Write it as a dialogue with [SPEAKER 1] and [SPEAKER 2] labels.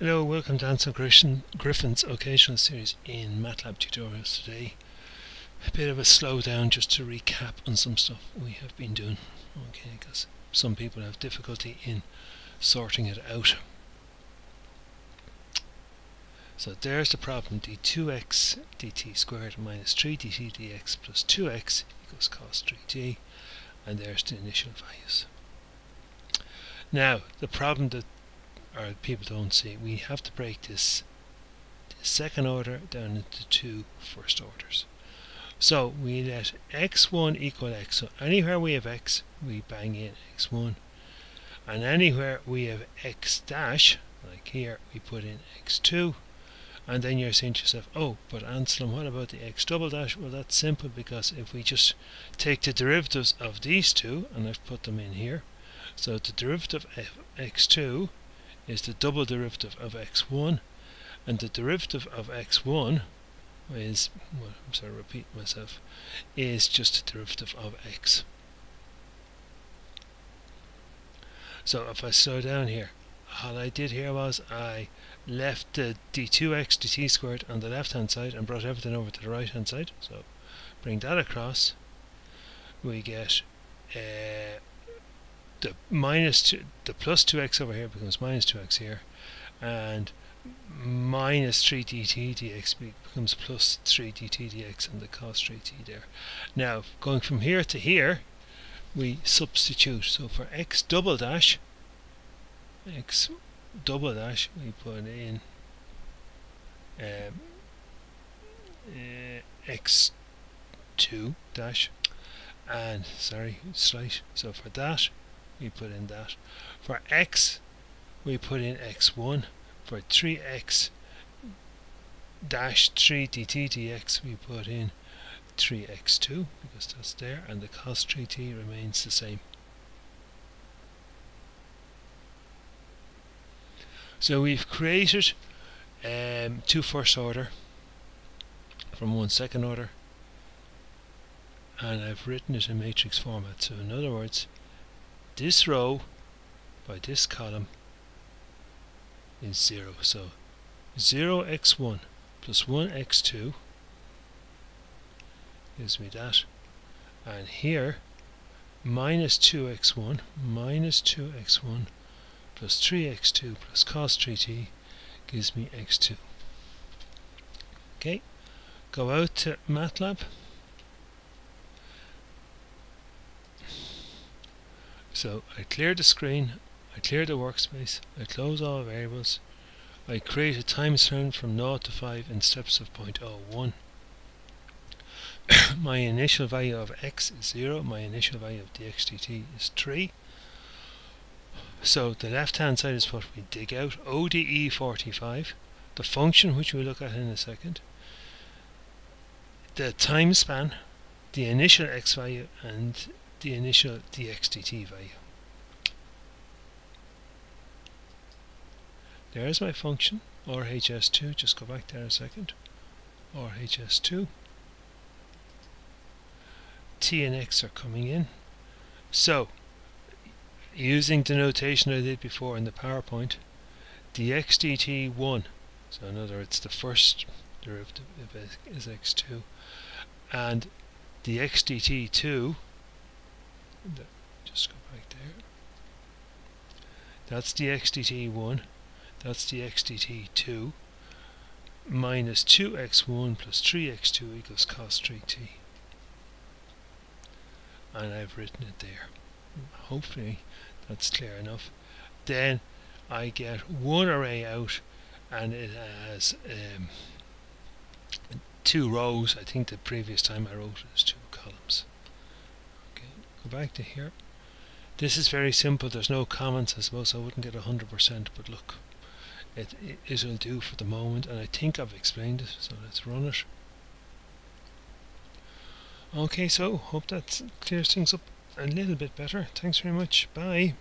[SPEAKER 1] Hello, welcome to Anselm Griffin's occasional series in MATLAB tutorials today. A bit of a slowdown just to recap on some stuff we have been doing. Okay, because some people have difficulty in sorting it out. So there's the problem, d2x dt squared minus 3 dt dx plus 2x equals cos 3t, and there's the initial values. Now, the problem that or people don't see, we have to break this, second order down into two first orders. So we let x1 equal x. So anywhere we have x, we bang in x1. And anywhere we have x dash, like here, we put in x2. And then you're saying to yourself, oh, but Anselm, what about the x double dash? Well, that's simple because if we just take the derivatives of these two, and I've put them in here, so the derivative of x2 is the double derivative of x1 and the derivative of x1 is, well, I'm sorry, repeat myself, is just the derivative of x. So if I slow down here, all I did here was I left the d2x dt squared on the left hand side and brought everything over to the right hand side. So bring that across, we get uh, the minus two, the plus 2x over here becomes minus 2x here and minus 3 dt dx becomes plus 3 dt dx and the cos 3t there. Now going from here to here we substitute so for x double dash x double dash we put in um, uh, x2 dash and sorry slight so for that we put in that. For x, we put in x1. For 3x dash 3 dt dx, we put in 3x2 because that's there, and the cos 3t remains the same. So we've created um, two first order from one second order and I've written it in matrix format. So in other words, this row by this column is 0. So 0x1 plus 1x2 gives me that. And here minus 2x1 minus 2x1 plus 3x2 plus cos 3t gives me x2. Okay, go out to MATLAB So I clear the screen, I clear the workspace, I close all variables, I create a time zone from 0 to 5 in steps of 0.01. my initial value of x is 0, my initial value of dxdt is 3. So the left hand side is what we dig out, ODE 45, the function which we'll look at in a second, the time span, the initial x value and the initial dxdt value. There's my function, RHS2, just go back there a second, RHS2. T and X are coming in. So, using the notation I did before in the PowerPoint, dxdt1, so in other words the first derivative is x2, and dxdt2 uh, just go back there. That's the xdt1. That's the xdt2. Minus 2x1 plus 3x2 equals cos 3t. And I've written it there. Hopefully that's clear enough. Then I get one array out and it has um, two rows. I think the previous time I wrote it was two columns go back to here. This is very simple. There's no comments I suppose. I wouldn't get 100% but look it, it, it will do for the moment and I think I've explained it so let's run it. Okay so hope that clears things up a little bit better. Thanks very much. Bye